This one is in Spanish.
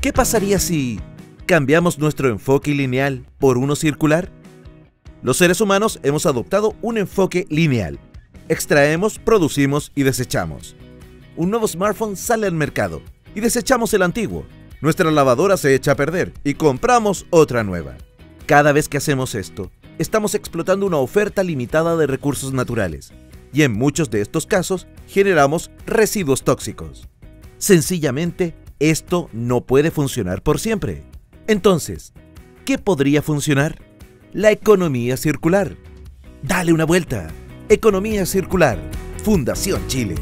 ¿Qué pasaría si cambiamos nuestro enfoque lineal por uno circular? Los seres humanos hemos adoptado un enfoque lineal. Extraemos, producimos y desechamos. Un nuevo smartphone sale al mercado y desechamos el antiguo. Nuestra lavadora se echa a perder y compramos otra nueva. Cada vez que hacemos esto, estamos explotando una oferta limitada de recursos naturales y en muchos de estos casos generamos residuos tóxicos. Sencillamente, esto no puede funcionar por siempre. Entonces, ¿qué podría funcionar? La economía circular. Dale una vuelta. Economía circular. Fundación Chile.